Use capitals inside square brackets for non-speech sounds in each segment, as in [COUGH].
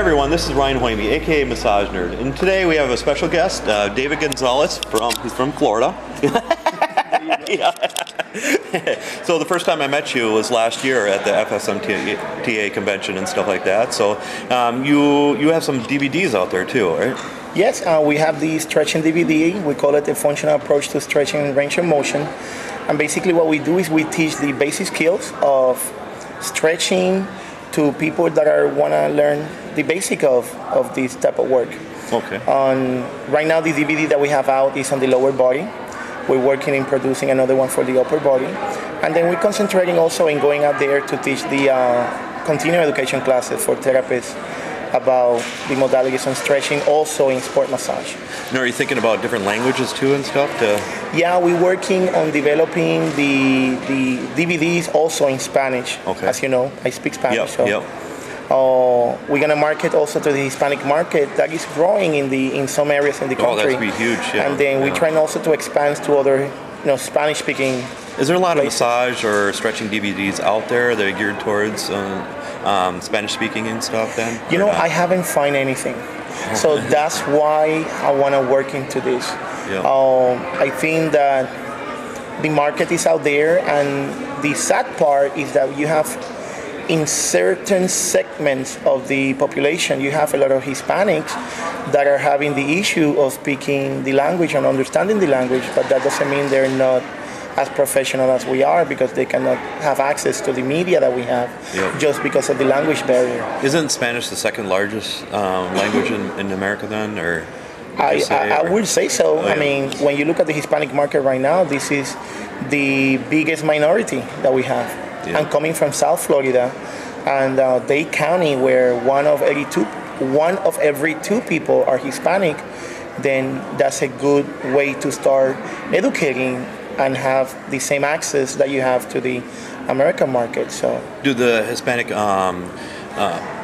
everyone, this is Ryan Hoyme, aka Massage Nerd, and today we have a special guest, uh, David Gonzalez from he's from Florida. [LAUGHS] [LAUGHS] So the first time I met you was last year at the FSMTA convention and stuff like that. So um, you you have some DVDs out there too, right? Yes, uh, we have the stretching DVD. We call it the functional approach to stretching and range of motion. And basically, what we do is we teach the basic skills of stretching to people that are want to learn the basic of, of this type of work. Okay. On right now, the DVD that we have out is on the lower body. We're working in producing another one for the upper body, and then we're concentrating also in going out there to teach the uh, continuing education classes for therapists about the modalities and stretching, also in sport massage. Now, are you thinking about different languages too and stuff? To Yeah, we're working on developing the the DVDs also in Spanish. Okay. As you know, I speak Spanish. yep, so yep. uh, we're gonna market also to the Hispanic market that is growing in the in some areas in the country. Oh, that's be huge, yeah, And then we're trying also to expand to other, you know, Spanish-speaking. Is there a lot of massage or stretching DVDs out there that are geared towards uh, um, Spanish speaking and stuff? Then You know, not? I haven't find anything, so [LAUGHS] that's why I want to work into this. Yeah. Um, I think that the market is out there, and the sad part is that you have in certain segments of the population, you have a lot of Hispanics that are having the issue of speaking the language and understanding the language, but that doesn't mean they're not as professional as we are because they cannot have access to the media that we have Yeah. just because of the language barrier. Isn't Spanish the second largest um, language in, in America then, or? I, I, I would say so. Oh, I mean, when you look at the Hispanic market right now, this is the biggest minority that we have. Yeah. And coming from South Florida and uh, Dade County, where one of 82, one of every two people are Hispanic, then that's a good way to start educating and have the same access that you have to the American market. So Do the Hispanic um, uh,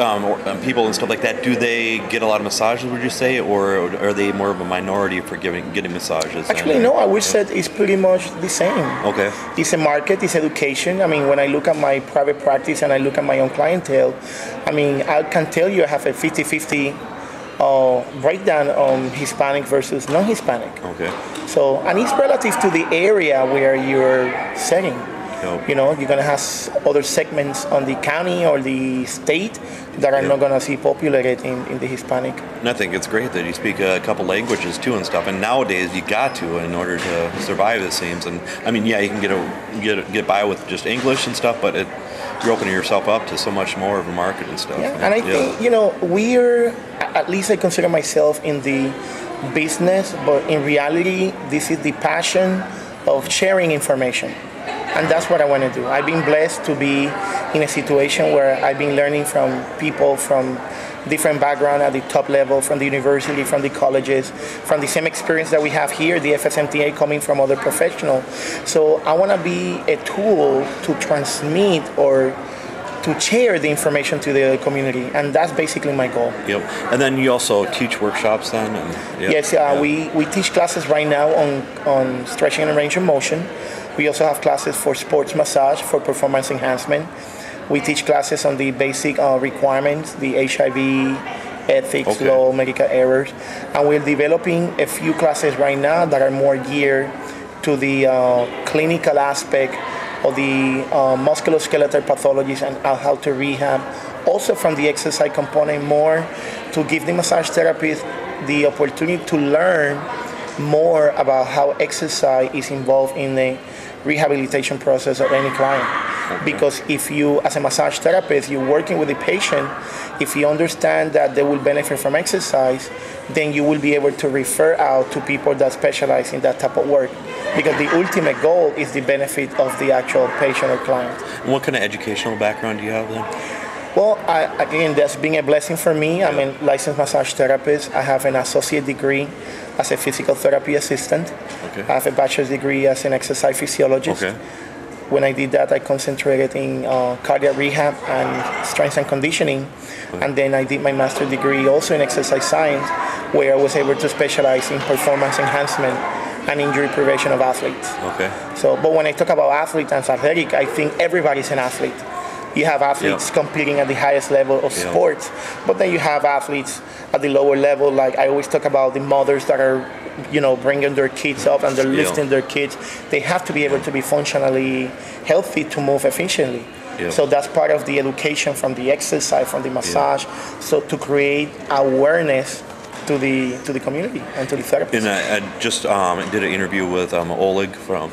um, or, um, people and stuff like that, do they get a lot of massages, would you say, or are they more of a minority for giving getting massages? actually, no, I would say it's pretty much the same. Okay. It's a market, it's education. I mean, when I look at my private practice and I look at my own clientele, I mean, I can tell you I have a 50 50 uh, breakdown on Hispanic versus non Hispanic. Okay. So, and it's relative to the area where you're setting. Yep. You know, you're gonna have other segments on the county or the state that are Yep. not gonna see populated in, in the Hispanic. And I think it's great that you speak a couple languages too and stuff. And nowadays you got to in order to survive. It seems. And I mean, yeah, you can get a, get get by with just English and stuff, but it, you're opening yourself up to so much more of a market and stuff. Yeah, and I think you know we're at least I consider myself in the business, but in reality, this is the passion of sharing information, and that's what I want to do. I've been blessed to be in a situation where I've been learning from people from different background at the top level, from the university, from the colleges, from the same experience that we have here, the FSMTA coming from other professionals. So I want to be a tool to transmit or to share the information to the community, and that's basically my goal. Yep. And then you also teach workshops then. And, yeah, Yes, uh, yeah. we, we teach classes right now on, on stretching and range of motion. We also have classes for sports massage, for performance enhancement. We teach classes on the basic uh, requirements, the HIV, ethics, Okay. law, medical errors. And we're developing a few classes right now that are more geared to the uh, clinical aspect of the uh, musculoskeletal pathologies and how to rehab. Also from the exercise component more to give the massage therapist the opportunity to learn more about how exercise is involved in the rehabilitation process of any client. Because if you, as a massage therapist, you're working with the patient, if you understand that they will benefit from exercise, then you will be able to refer out to people that specialize in that type of work. Because the ultimate goal is the benefit of the actual patient or client. What kind of educational background do you have then? Well, I, again, that's been a blessing for me. I'm a licensed massage therapist. I have an associate degree as a physical therapy assistant. Okay. I have a bachelor's degree as an exercise physiologist. Okay. When I did that, I concentrated in uh, cardiac rehab and strength and conditioning. Okay. And then I did my master's degree also in exercise science, where I was able to specialize in performance enhancement and injury prevention of athletes. Okay. So, but when I talk about athlete and athletic, I think everybody's an athlete. You have athletes Yeah. competing at the highest level of Yeah. sports, but then you have athletes at the lower level. Like I always talk about the mothers that are, you know, bringing their kids up and they're Yeah. lifting their kids. They have to be able to be functionally healthy to move efficiently. Yeah. So that's part of the education from the exercise, from the massage. So to create awareness to the to the community and to the therapists. And I, I just um, did an interview with um, Oleg from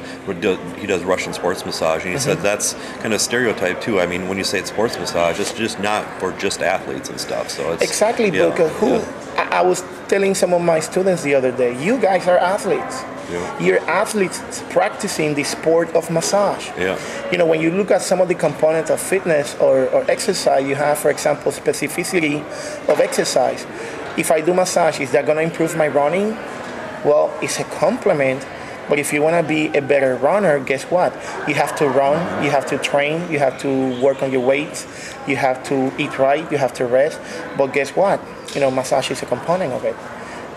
he does Russian sports massage, and he said Mm-hmm. that's kind of stereotype too. I mean, when you say it's sports massage, it's just not for just athletes and stuff. So it's Exactly, yeah, because who yeah. I, I was telling some of my students the other day, you guys are athletes. Yeah. You're athletes practicing the sport of massage. Yeah. You know, when you look at some of the components of fitness or, or exercise, you have, for example, specificity of exercise. If I do massage, is that going to improve my running? Well, it's a complement. But if you want to be a better runner, guess what? You have to run, you have to train, you have to work on your weight, you have to eat right, you have to rest. But guess what? You know, massage is a component of it.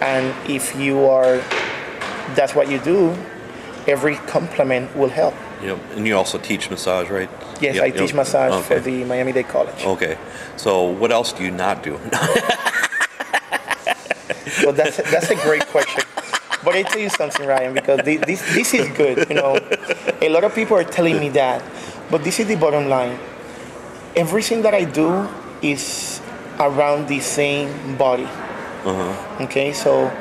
And if you are, that's what you do, every complement will help. Yep. And you also teach massage, right? Yes, Yep, I teach yep. massage for the Miami Dade College. Okay. So what else do you not do? [LAUGHS] So that's that's a great question. But I tell you something, Ryan, because this this is good. You know, a lot of people are telling me that, but this is the bottom line. Everything that I do is around the same body. Uh-huh. Okay, so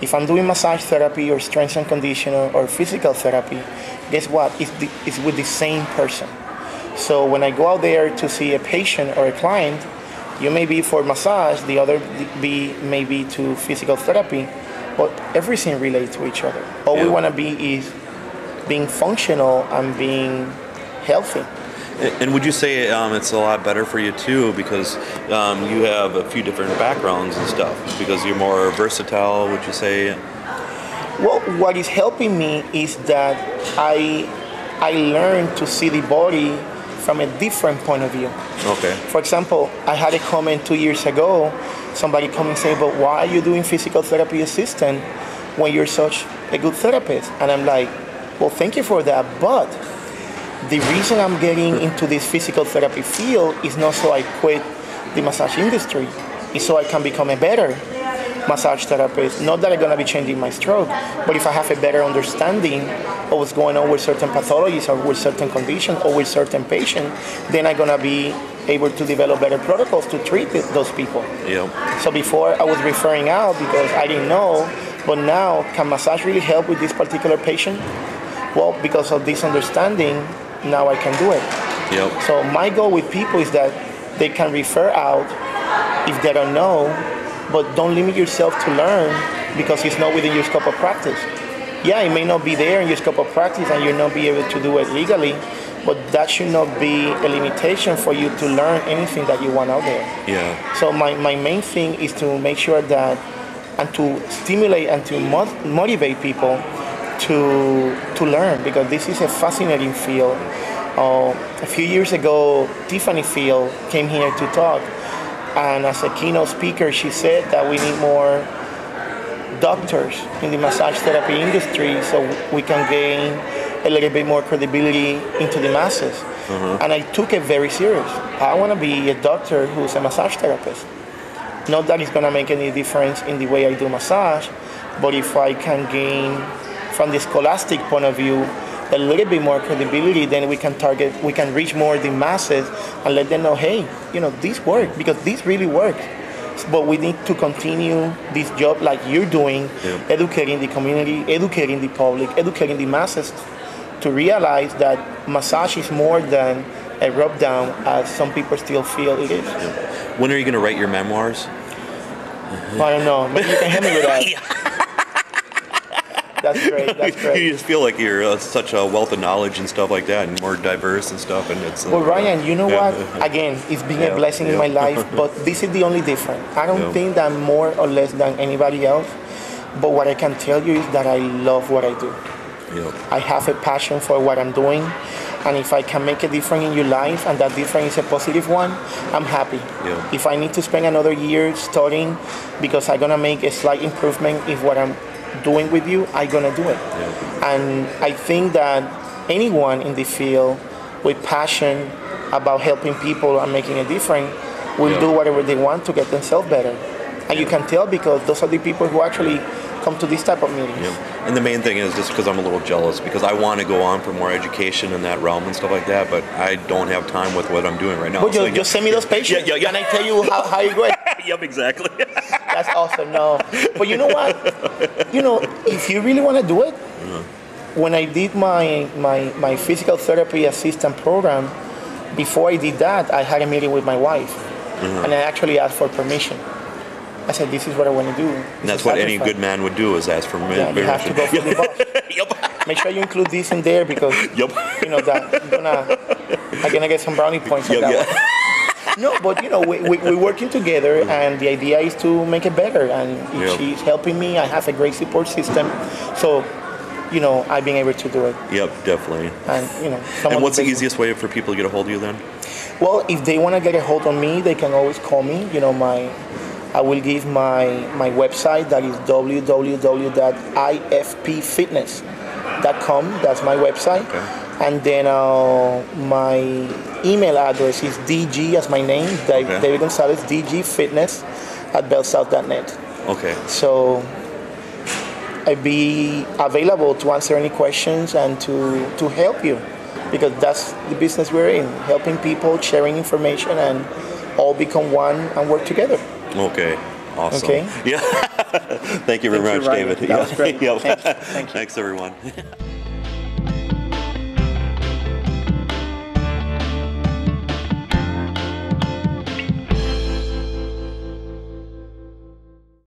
if I'm doing massage therapy or strength and conditioning or physical therapy, guess what? It's, the, it's with the same person. So when I go out there to see a patient or a client, you may be for massage, the other be maybe to physical therapy, but everything relates to each other. All we want to be is being functional and being healthy. And would you say um, it's a lot better for you too because um, you have a few different backgrounds and stuff because you're more versatile? Would you say? Well, what is helping me is that I I learned to see the body from a different point of view. Okay. For example, I had a comment two years ago. Somebody come and say, "But why are you doing physical therapy assistant when you're such a good therapist?" And I'm like, "Well, thank you for that, but the reason I'm getting into this physical therapy field is not so I quit the massage industry. It's so I can become a better massage therapist. Not that I'm gonna be changing my stroke, but if I have a better understanding of what's going on with certain pathologies or with certain conditions or with certain patients, then I'm gonna be able to develop better protocols to treat th- those people. Yep. So before I was referring out because I didn't know, but now can massage really help with this particular patient? Well, because of this understanding, now I can do it. Yep. So my goal with people is that they can refer out if they don't know, but don't limit yourself to learn because it's not within your scope of practice. Yeah, it may not be there in your scope of practice and you'll not be able to do it legally, but that should not be a limitation for you to learn anything that you want out there. Yeah. So my, my main thing is to make sure that and to stimulate and to mo- motivate people to to learn because this is a fascinating field. Uh, a few years ago, Tiffany Field came here to talk, and as a keynote speaker, she said that we need more doctors in the massage therapy industry so we can gain a little bit more credibility into the masses. Mm-hmm. And I took it very serious. I want to be a doctor who's a massage therapist. Not that it's going to make any difference in the way I do massage, but if I can gain, from the scholastic point of view, a little bit more credibility, then we can target, we can reach more the masses and let them know, hey, you know, this works because this really works. But we need to continue this job like you're doing, Yeah. educating the community, educating the public, educating the masses to realize that massage is more than a rub down as some people still feel it is. When are you going to write your memoirs? I don't know. Maybe you can help me with that. [LAUGHS] That's great. That's [LAUGHS] you great. just feel like you're uh, such a wealth of knowledge and stuff like that, and more diverse and stuff. And it's. Uh, Well, Ryan, you know yeah. what? [LAUGHS] Again, it's been Yeah, a blessing in my life, [LAUGHS] but this is the only difference. I don't think that I'm more or less than anybody else, but what I can tell you is that I love what I do. Yeah. I have a passion for what I'm doing, and if I can make a difference in your life and that difference is a positive one, I'm happy. Yeah. If I need to spend another year studying because I'm gonna make a slight improvement in what I'm doing with you, I'm gonna do it. And I think that anyone in the field with passion about helping people and making a difference will Yeah. do whatever they want to get themselves better. And you can tell because those are the people who actually come to this type of meetings. Yeah. And the main thing is just because I'm a little jealous because I want to go on for more education in that realm and stuff like that, but I don't have time with what I'm doing right now. But So, just, just send me those patients Yeah, yeah, yeah. and I tell you how, how it goes. [LAUGHS] yep, exactly. [LAUGHS] That's awesome. No, but you know what? You know, if you really want to do it, when I did my, my my physical therapy assistant program, before I did that, I had a meeting with my wife, mm-hmm. and I actually asked for permission. I said, "This is what I want to do." And that's what any good man would do is ask for permission. Yeah, you have to go for the boss. [LAUGHS] yep. Make sure you include this in there because Yep. you know that I'm gonna I'm gonna get some brownie points on that yeah. one. No, but you know, we, we, we're working together, and the idea is to make it better. And Yeah. she's helping me. I have a great support system, so you know, I've been able to do it. Yep, definitely. And you know, And what's the easiest way for people to get a hold of you then? Well, if they want to get a hold on me, they can always call me. You know, my I will give my my website that is www.ifpfitness.com. That's my website. Okay. And then uh, my email address is dg as my name, Da- Okay. David Gonzalez, dgfitness at bellsouth.net. Okay. So I'd be available to answer any questions and to, to help you because that's the business we're in, helping people, sharing information, and all become one and work together. Okay. Awesome. Okay. [LAUGHS] Yeah. Thank you very Thank much, Ryan. David. That was great. [LAUGHS] Yep. Thank you. Thank you. [LAUGHS] Thanks, everyone.